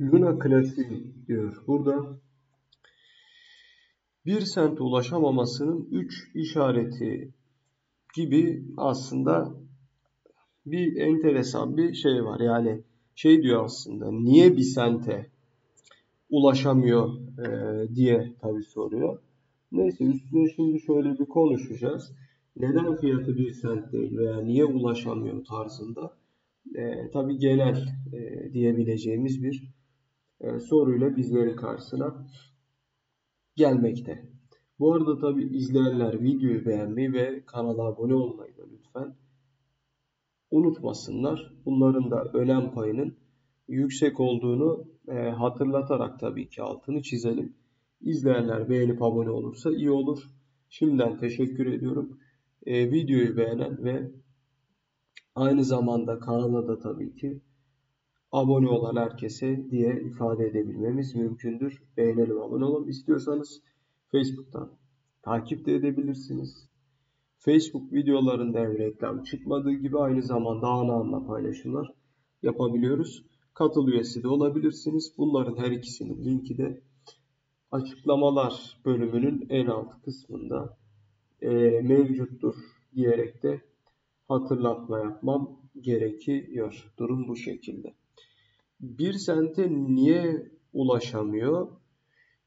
Luna klasiği diyor burada. Bir sente ulaşamamasının 3 işareti gibi aslında bir enteresan bir şey var. Yani şey diyor aslında niye bir sente ulaşamıyor e, diye tabi soruyor. Neyse üstüne şimdi şöyle bir konuşacağız. Neden fiyatı bir sent değil veya niye ulaşamıyor tarzında e, tabi genel e, diyebileceğimiz bir e, soruyla bizlerin karşısına gelmekte. Bu arada tabi izleyenler videoyu beğenmeyi ve kanala abone olmayı da lütfen unutmasınlar. Bunların da önem payının yüksek olduğunu e, hatırlatarak tabii ki altını çizelim. İzleyenler beğenip abone olursa iyi olur. Şimdiden teşekkür ediyorum. E, videoyu beğenen ve aynı zamanda kanala da tabii ki abone olan herkese diye ifade edebilmemiz mümkündür. Beğenelim, abone olalım. İstiyorsanız Facebook'tan takip de edebilirsiniz. Facebook videolarında reklam çıkmadığı gibi aynı zamanda ana ana paylaşımlar yapabiliyoruz. Katıl üyesi de olabilirsiniz. Bunların her ikisinin linki de açıklamalar bölümünün en alt kısmında e, mevcuttur diyerek de hatırlatma yapmam gerekiyor. Durum bu şekilde. Bir sente niye ulaşamıyor?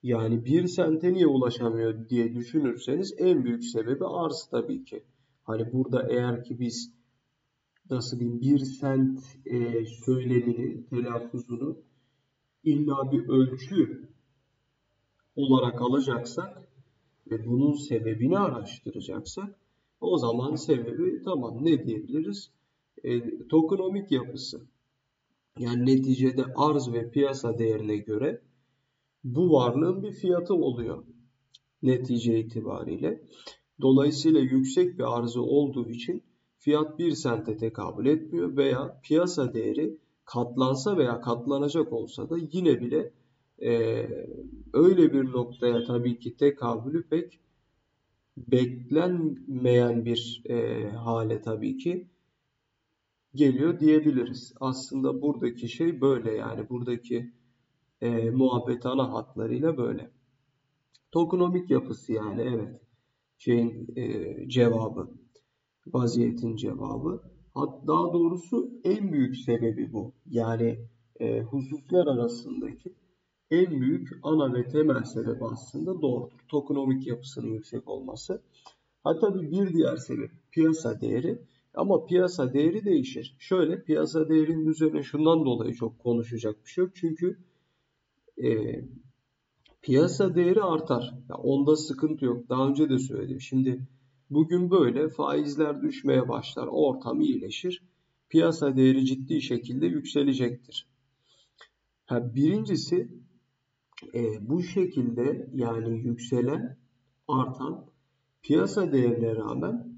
Yani bir sente niye ulaşamıyor diye düşünürseniz en büyük sebebi arz tabii ki. Hani burada eğer ki biz nasıl diyeyim bir sent e, söylemini, telaffuzunu illa bir ölçü olarak alacaksak ve bunun sebebini araştıracaksak o zaman sebebi tamam ne diyebiliriz? E, tokenomik yapısı. Yani neticede arz ve piyasa değerine göre bu varlığın bir fiyatı oluyor netice itibariyle. Dolayısıyla yüksek bir arzı olduğu için fiyat 1 sente tekabül etmiyor veya piyasa değeri katlansa veya katlanacak olsa da yine bile e, öyle bir noktaya tabii ki tekabülü pek beklenmeyen bir e, hale tabii ki geliyor diyebiliriz. Aslında buradaki şey böyle yani buradaki e, muhabbet ana hatlarıyla böyle. Tokenomik yapısı yani evet şeyin e, cevabı vaziyetin cevabı. Daha doğrusu en büyük sebebi bu. Yani e, hususlar arasındaki en büyük ana ve temel sebebi aslında doğrudur. Tokenomik yapısının yüksek olması. Ha tabii bir diğer sebep piyasa değeri. Ama piyasa değeri değişir. Şöyle piyasa değerinin üzerine şundan dolayı çok konuşacak bir şey yok. Çünkü e, piyasa değeri artar. Ya onda sıkıntı yok. Daha önce de söyledim. Şimdi bugün böyle faizler düşmeye başlar. Ortam iyileşir. Piyasa değeri ciddi şekilde yükselecektir. Ha, birincisi e, bu şekilde yani yükselen artan piyasa değerine rağmen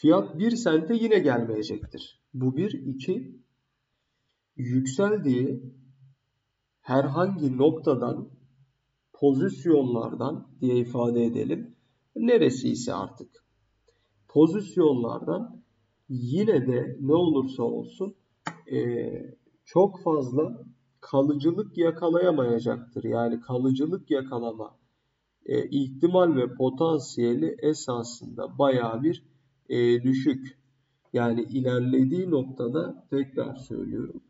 fiyat 1 sente yine gelmeyecektir. Bu bir. iki yükseldiği herhangi noktadan pozisyonlardan diye ifade edelim. Neresi ise artık. Pozisyonlardan yine de ne olursa olsun e, çok fazla kalıcılık yakalayamayacaktır. Yani kalıcılık yakalama e, ihtimal ve potansiyeli esasında baya bir e, düşük. Yani ilerlediği noktada tekrar söylüyorum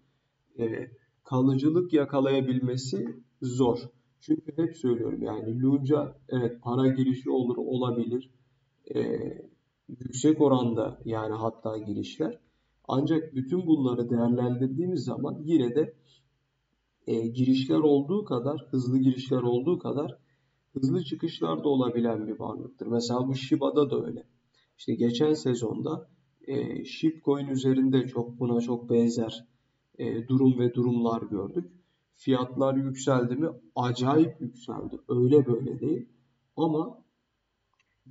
e, kalıcılık yakalayabilmesi zor. Çünkü hep söylüyorum yani Lunca evet para girişi olur olabilir. E, yüksek oranda yani hatta girişler. Ancak bütün bunları değerlendirdiğimiz zaman yine de e, girişler olduğu kadar, hızlı girişler olduğu kadar hızlı çıkışlar da olabilen bir varlıktır. Mesela bu Shiba'da da öyle. İşte geçen sezonda e, Shipcoin üzerinde çok buna çok benzer e, durum ve durumlar gördük. Fiyatlar yükseldi mi? Acayip yükseldi. Öyle böyle değil. Ama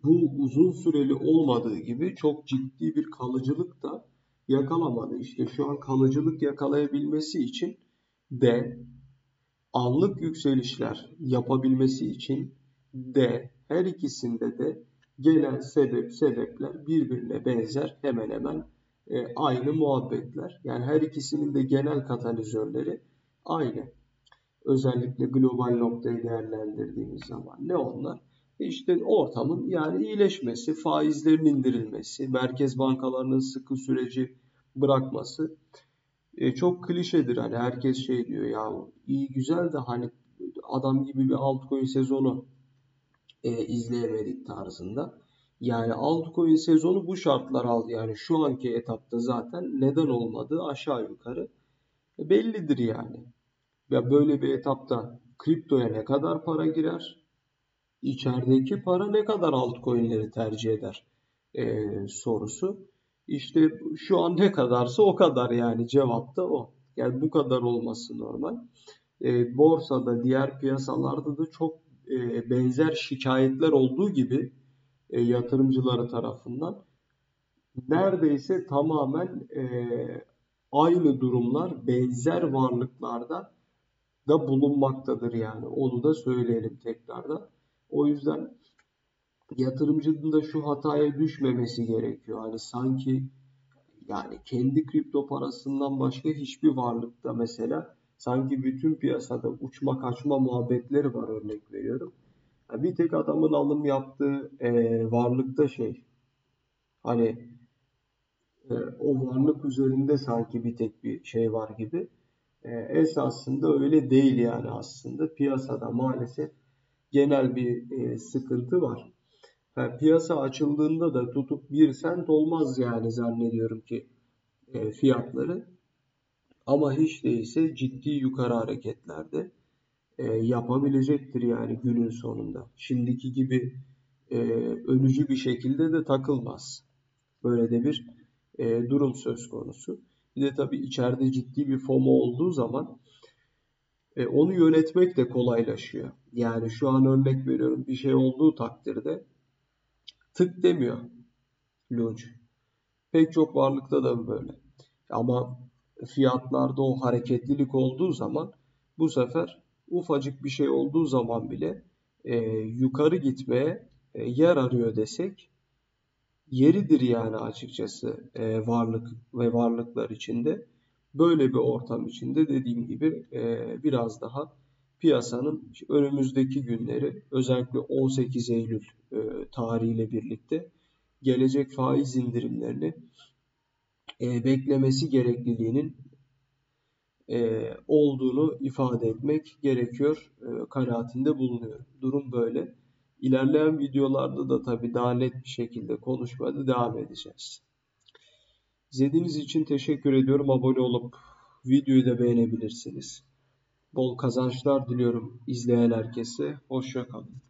bu uzun süreli olmadığı gibi çok ciddi bir kalıcılık da yakalamadı. İşte şu an kalıcılık yakalayabilmesi için de anlık yükselişler yapabilmesi için de her ikisinde de gelen sebep sebepler birbirine benzer hemen hemen e, aynı muhabbetler. Yani her ikisinin de genel katalizörleri aynı. Özellikle global noktayı değerlendirdiğimiz zaman ne onlar? İşte ortamın yani iyileşmesi, faizlerin indirilmesi, merkez bankalarının sıkı süreci bırakması e, çok klişedir. Hani herkes şey diyor ya iyi güzel de hani adam gibi bir altcoin sezonu e, izleyemedik tarzında. Yani altcoin sezonu bu şartlar aldı. Yani şu anki etapta zaten neden olmadığı aşağı yukarı bellidir yani. Ya böyle bir etapta kriptoya ne kadar para girer? İçerideki para ne kadar altcoin'leri tercih eder? Ee, sorusu. İşte şu an ne kadarsa o kadar yani cevap da o. Yani bu kadar olması normal. Ee, borsada, diğer piyasalarda da çok e, benzer şikayetler olduğu gibi e, yatırımcıları tarafından neredeyse tamamen e, aynı durumlar benzer varlıklarda da bulunmaktadır yani. Onu da söyleyelim tekrardan. O yüzden yatırımcının da şu hataya düşmemesi gerekiyor. Hani sanki yani kendi kripto parasından başka hiçbir varlıkta mesela sanki bütün piyasada uçma kaçma muhabbetleri var örnek veriyorum. Yani bir tek adamın alım yaptığı e, varlıkta şey hani e, o varlık üzerinde sanki bir tek bir şey var gibi. E, esasında öyle değil yani aslında. Piyasada maalesef genel bir e, sıkıntı var. Yani piyasa açıldığında da tutup bir sent olmaz yani zannediyorum ki e, fiyatları. Ama hiç değilse ciddi yukarı hareketlerde e, yapabilecektir yani günün sonunda. Şimdiki gibi e, ölücü bir şekilde de takılmaz. Böyle de bir e, durum söz konusu. Bir de tabii içeride ciddi bir FOMO olduğu zaman e, onu yönetmek de kolaylaşıyor. Yani şu an örnek veriyorum bir şey olduğu takdirde tık demiyor Lunge. Pek çok varlıkta da böyle. Ama fiyatlarda o hareketlilik olduğu zaman bu sefer ufacık bir şey olduğu zaman bile e, yukarı gitmeye e, yer arıyor desek yeridir yani açıkçası e, varlık ve varlıklar içinde. Böyle bir ortam içinde dediğim gibi e, biraz daha piyasanın önümüzdeki günleri özellikle 18 Eylül e, tarihiyle birlikte gelecek faiz indirimlerini e, beklemesi gerekliliğinin e, olduğunu ifade etmek gerekiyor e, kanaatinde bulunuyorum. Durum böyle. İlerleyen videolarda da tabii daha net bir şekilde konuşmaya devam edeceğiz. İzlediğiniz için teşekkür ediyorum. Abone olup videoyu da beğenebilirsiniz. Bol kazançlar diliyorum izleyen herkese. Hoşçakalın.